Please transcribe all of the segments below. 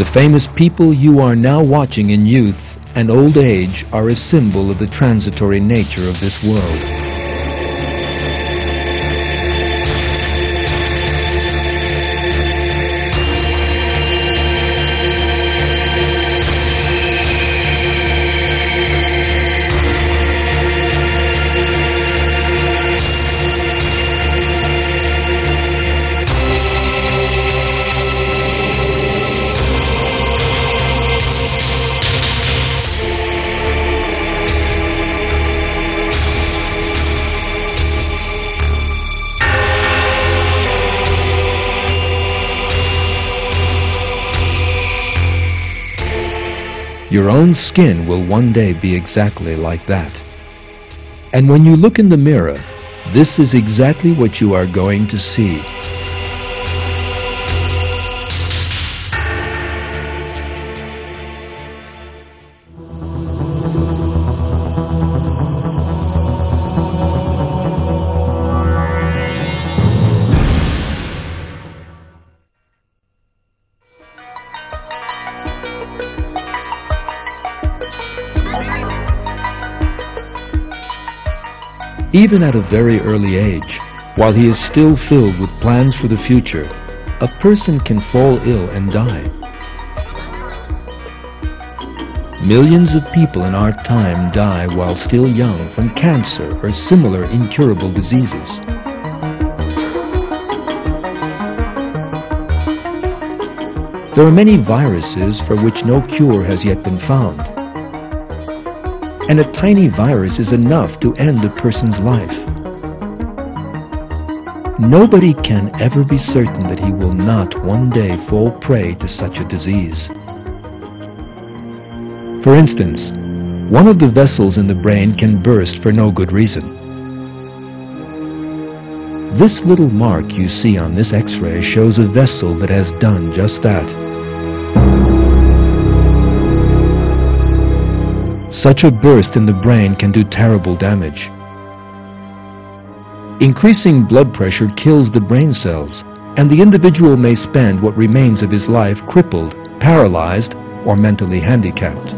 The famous people you are now watching in youth and old age are a symbol of the transitory nature of this world. Your own skin will one day be exactly like that. And when you look in the mirror, this is exactly what you are going to see. Even at a very early age, while he is still filled with plans for the future, a person can fall ill and die. Millions of people in our time die while still young from cancer or similar incurable diseases. There are many viruses for which no cure has yet been found and a tiny virus is enough to end a person's life. Nobody can ever be certain that he will not one day fall prey to such a disease. For instance, one of the vessels in the brain can burst for no good reason. This little mark you see on this x-ray shows a vessel that has done just that. Such a burst in the brain can do terrible damage. Increasing blood pressure kills the brain cells, and the individual may spend what remains of his life crippled, paralyzed, or mentally handicapped.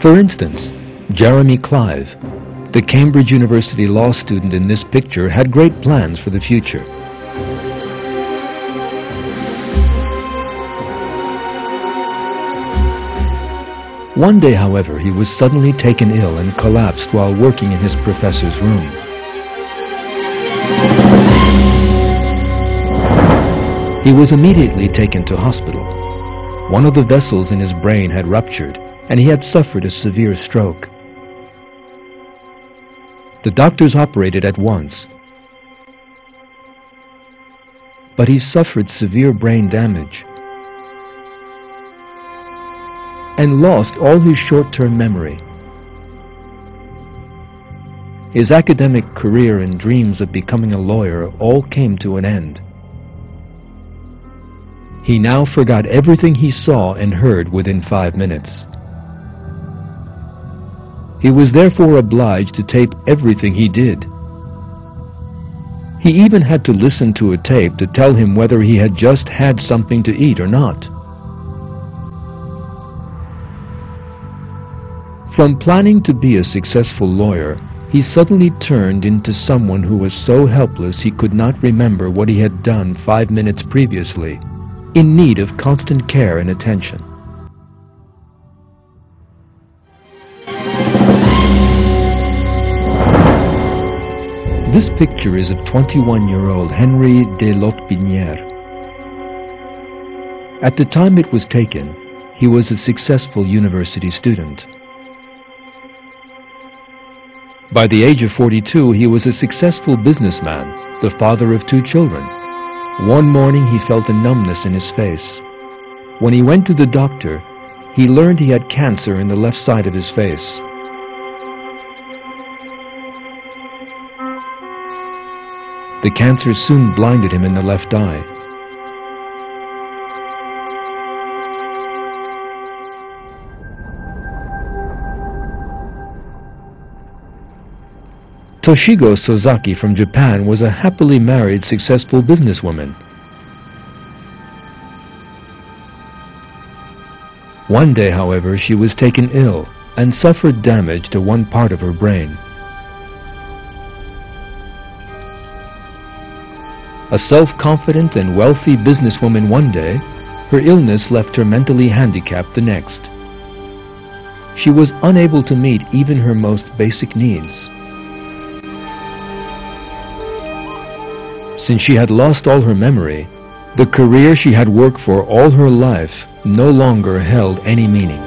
For instance, Jeremy Clive, the Cambridge University law student in this picture, had great plans for the future. One day, however, he was suddenly taken ill and collapsed while working in his professor's room. He was immediately taken to hospital. One of the vessels in his brain had ruptured, and he had suffered a severe stroke. The doctors operated at once, but he suffered severe brain damage and lost all his short-term memory. His academic career and dreams of becoming a lawyer all came to an end. He now forgot everything he saw and heard within five minutes. He was therefore obliged to tape everything he did. He even had to listen to a tape to tell him whether he had just had something to eat or not. From planning to be a successful lawyer, he suddenly turned into someone who was so helpless he could not remember what he had done five minutes previously, in need of constant care and attention. This picture is of 21-year-old Henry de Lotbinière. At the time it was taken, he was a successful university student. By the age of 42, he was a successful businessman, the father of two children. One morning he felt a numbness in his face. When he went to the doctor, he learned he had cancer in the left side of his face. The cancer soon blinded him in the left eye. Toshigo Sozaki from Japan was a happily married successful businesswoman. One day, however, she was taken ill and suffered damage to one part of her brain. A self-confident and wealthy businesswoman one day, her illness left her mentally handicapped the next. She was unable to meet even her most basic needs. Since she had lost all her memory, the career she had worked for all her life no longer held any meaning.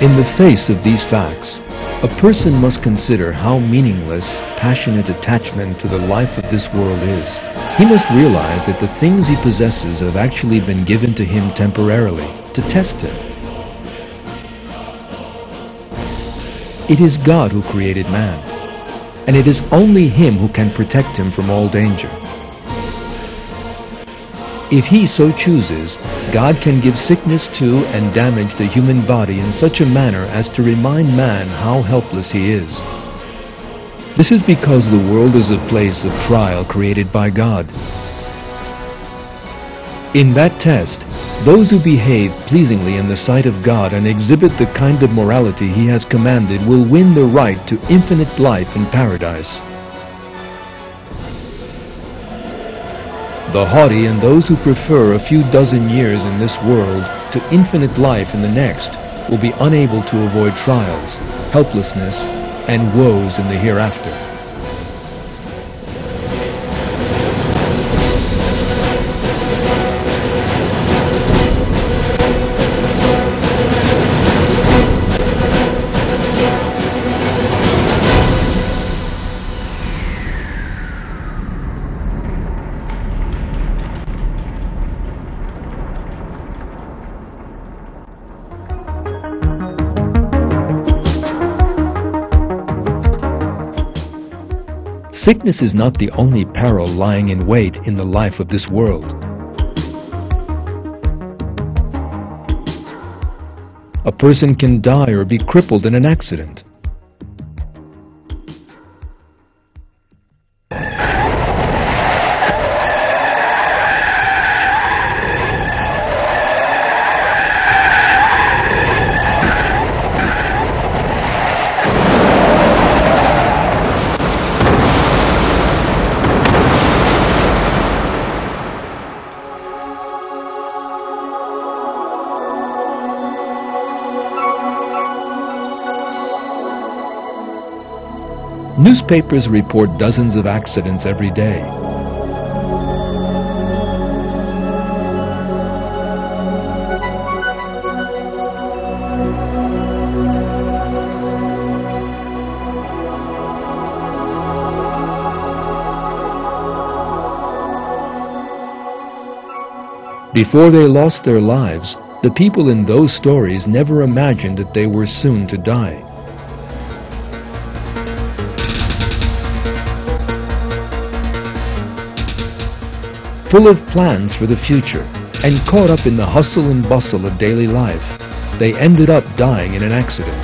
In the face of these facts, a person must consider how meaningless passionate attachment to the life of this world is. He must realize that the things he possesses have actually been given to him temporarily, to test him. It is God who created man, and it is only him who can protect him from all danger. If he so chooses, God can give sickness to and damage the human body in such a manner as to remind man how helpless he is. This is because the world is a place of trial created by God. In that test, those who behave pleasingly in the sight of God and exhibit the kind of morality He has commanded will win the right to infinite life in paradise. The haughty and those who prefer a few dozen years in this world to infinite life in the next will be unable to avoid trials, helplessness, and woes in the hereafter. Sickness is not the only peril lying in wait in the life of this world. A person can die or be crippled in an accident. Newspapers report dozens of accidents every day. Before they lost their lives, the people in those stories never imagined that they were soon to die. Full of plans for the future and caught up in the hustle and bustle of daily life, they ended up dying in an accident.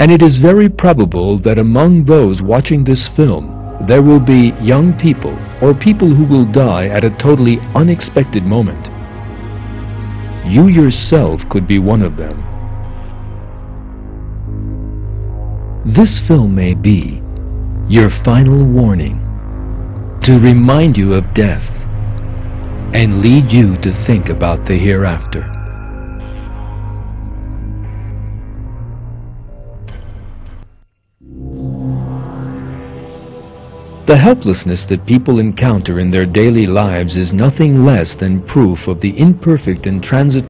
And it is very probable that among those watching this film, there will be young people or people who will die at a totally unexpected moment. You yourself could be one of them. This film may be your final warning to remind you of death and lead you to think about the hereafter. The helplessness that people encounter in their daily lives is nothing less than proof of the imperfect and transitory